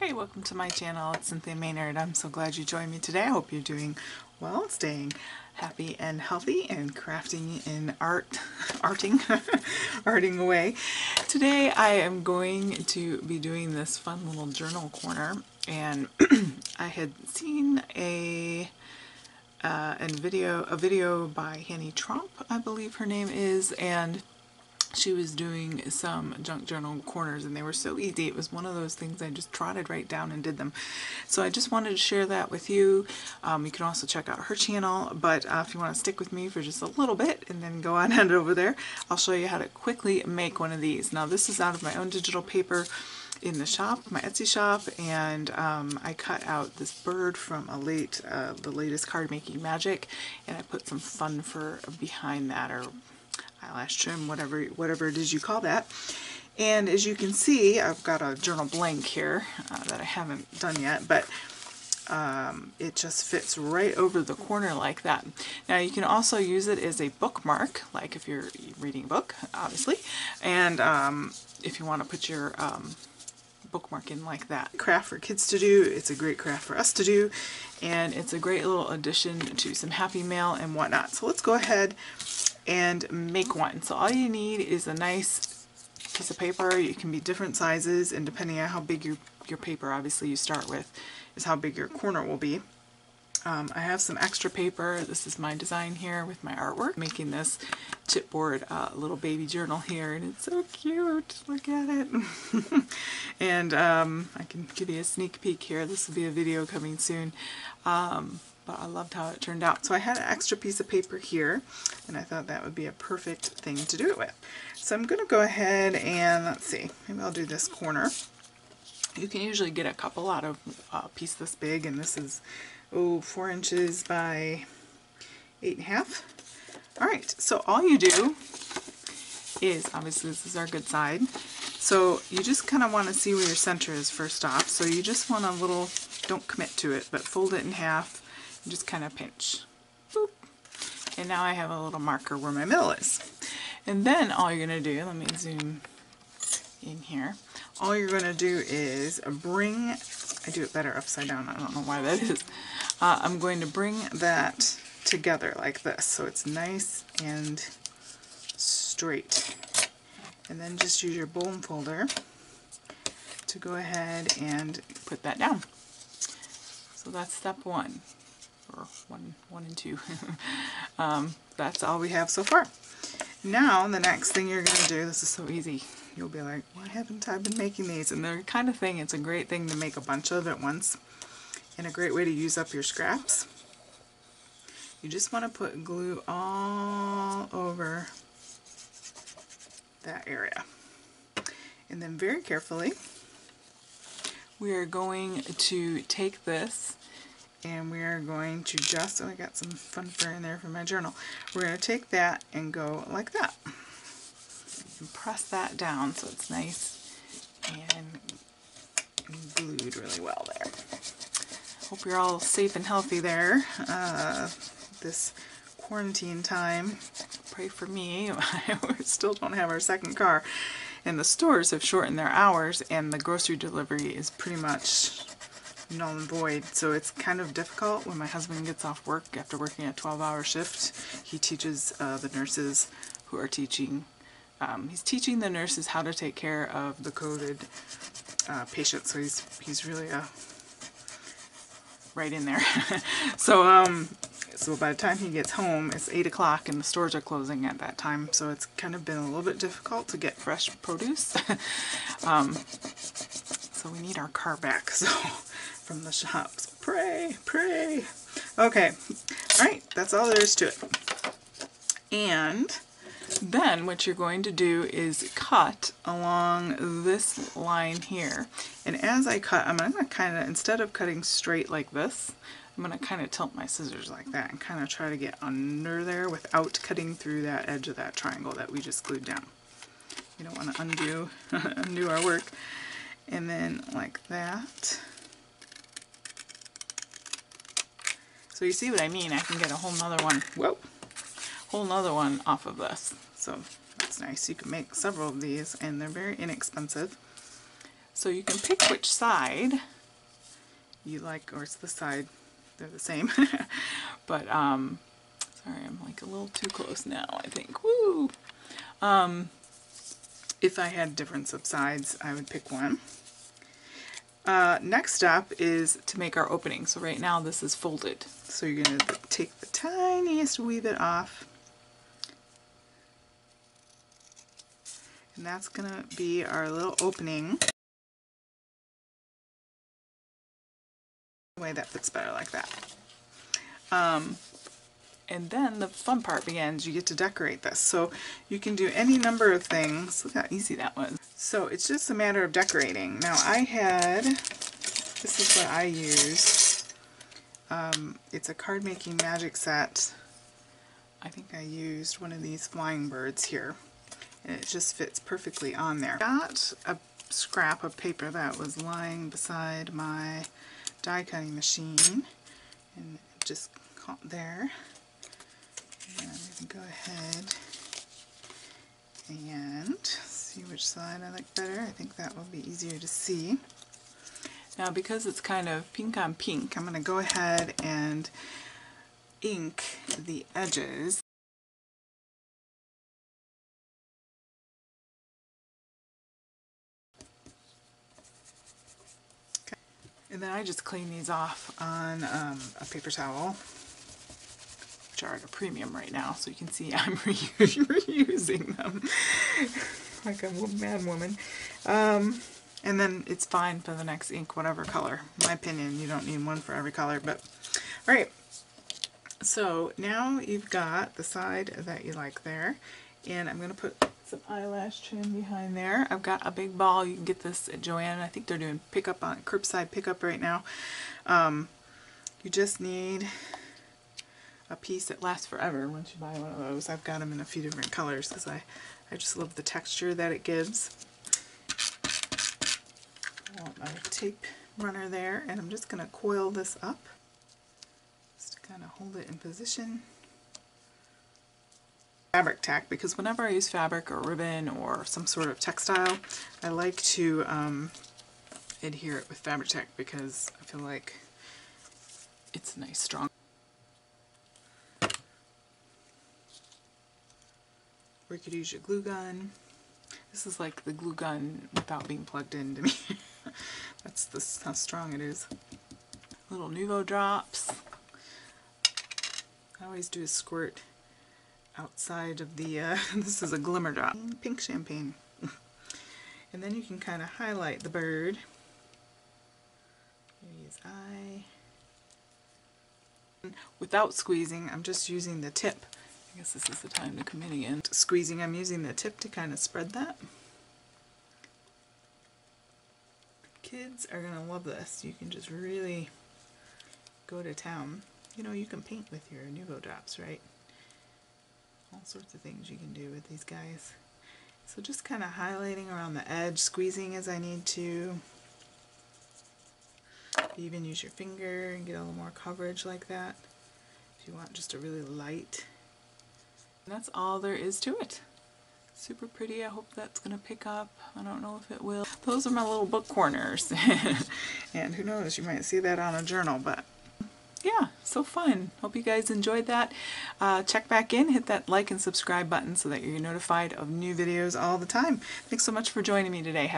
Hey, welcome to my channel. It's Cynthia Maynard. I'm so glad you joined me today. I hope you're doing well, staying happy and healthy and crafting in art, arting, arting away. Today I am going to be doing this fun little journal corner and I had seen a uh, and video a video by Hanny Trump, I believe her name is, and she was doing some junk journal corners and they were so easy. It was one of those things I just trotted right down and did them. So I just wanted to share that with you. Um, you can also check out her channel, but uh, if you want to stick with me for just a little bit and then go on head over there, I'll show you how to quickly make one of these. Now this is out of my own digital paper in the shop, my Etsy shop, and um, I cut out this bird from a late, uh, the latest card making magic, and I put some fun fur behind that, or eyelash trim, whatever, whatever it is you call that. And as you can see, I've got a journal blank here uh, that I haven't done yet, but um, it just fits right over the corner like that. Now you can also use it as a bookmark, like if you're reading a book, obviously, and um, if you want to put your um, bookmark in like that. Craft for kids to do, it's a great craft for us to do, and it's a great little addition to some Happy Mail and whatnot. So let's go ahead and make one. So all you need is a nice piece of paper. It can be different sizes and depending on how big your, your paper obviously you start with is how big your corner will be. Um, I have some extra paper. This is my design here with my artwork. Making this chipboard uh, little baby journal here and it's so cute. Look at it. and um, I can give you a sneak peek here. This will be a video coming soon. Um, but I loved how it turned out. So I had an extra piece of paper here, and I thought that would be a perfect thing to do it with. So I'm going to go ahead and, let's see, maybe I'll do this corner. You can usually get a couple out of uh, a piece this big, and this is, oh, four inches by eight and a half. All right, so all you do is, obviously this is our good side, so you just kind of want to see where your center is first off. So you just want a little, don't commit to it, but fold it in half just kind of pinch. Boop. And now I have a little marker where my middle is. And then all you're going to do, let me zoom in here, all you're going to do is bring, I do it better upside down, I don't know why that is. Uh, I'm going to bring that together like this so it's nice and straight. And then just use your bone folder to go ahead and put that down. So that's step one or one, one and two. um, that's all we have so far. Now the next thing you're going to do, this is so easy, you'll be like, why haven't I been making these? And they're kind of thing, it's a great thing to make a bunch of at once and a great way to use up your scraps. You just want to put glue all over that area. And then very carefully, we are going to take this and we are going to just, oh I got some fun fur in there for my journal, we're going to take that and go like that. And press that down so it's nice and glued really well there. Hope you're all safe and healthy there uh, this quarantine time. Pray for me. we still don't have our second car. And the stores have shortened their hours and the grocery delivery is pretty much null and void. So it's kind of difficult when my husband gets off work after working a 12-hour shift. He teaches uh, the nurses who are teaching, um, he's teaching the nurses how to take care of the COVID uh, patients. So he's, he's really uh, right in there. so, um, so by the time he gets home, it's 8 o'clock and the stores are closing at that time. So it's kind of been a little bit difficult to get fresh produce. um, so we need our car back. So from the shops. Pray, pray. Okay, all right, that's all there is to it. And then what you're going to do is cut along this line here. And as I cut, I'm going to kind of, instead of cutting straight like this, I'm going to kind of tilt my scissors like that and kind of try to get under there without cutting through that edge of that triangle that we just glued down. You don't want to undo, undo our work. And then like that. So you see what I mean? I can get a whole nother one, whoa, whole nother one off of this. So that's nice. You can make several of these and they're very inexpensive. So you can pick which side you like, or it's the side, they're the same. but, um, sorry, I'm like a little too close now, I think. Woo! Um, if I had difference of sides, I would pick one. Uh, next up is to make our opening. So right now this is folded. So you're going to take the tiniest wee bit off. And that's going to be our little opening. way that fits better like that. Um, and then the fun part begins. You get to decorate this. So you can do any number of things. Look how easy that was. So it's just a matter of decorating. Now I had, this is what I used. Um, it's a card making magic set. I think I used one of these flying birds here. And it just fits perfectly on there. Got a scrap of paper that was lying beside my die cutting machine and just caught there. And we can go ahead and see which side I like better. I think that will be easier to see. Now because it's kind of pink on pink, I'm going to go ahead and ink the edges. And then I just clean these off on um, a paper towel, which are at a premium right now, so you can see I'm reusing them like a mad woman. Um, and then it's fine for the next ink, whatever color. My opinion, you don't need one for every color, but alright. So now you've got the side that you like there, and I'm going to put some eyelash trim behind there. I've got a big ball. You can get this at Joann. I think they're doing pickup on curbside pickup right now. Um, you just need a piece that lasts forever once you buy one of those. I've got them in a few different colors because I, I just love the texture that it gives. I want my tape runner there and I'm just going to coil this up just to kind of hold it in position fabric tack because whenever I use fabric or ribbon or some sort of textile, I like to um, adhere it with fabric tack because I feel like it's nice strong. Or you could use your glue gun. This is like the glue gun without being plugged in to me. That's this, how strong it is. Little Nuvo drops. I always do a squirt outside of the, uh, this is a glimmer drop, pink champagne. and then you can kind of highlight the bird. Maybe his eye. Without squeezing, I'm just using the tip. I guess this is the time to come in again. Squeezing, I'm using the tip to kind of spread that. Kids are going to love this. You can just really go to town. You know, you can paint with your Nuvo drops, right? all sorts of things you can do with these guys. So just kind of highlighting around the edge, squeezing as I need to. even use your finger and get a little more coverage like that if you want just a really light. That's all there is to it. Super pretty. I hope that's going to pick up. I don't know if it will. Those are my little book corners. and who knows, you might see that on a journal, but yeah, so fun. Hope you guys enjoyed that. Uh, check back in, hit that like and subscribe button so that you're notified of new videos all the time. Thanks so much for joining me today. Have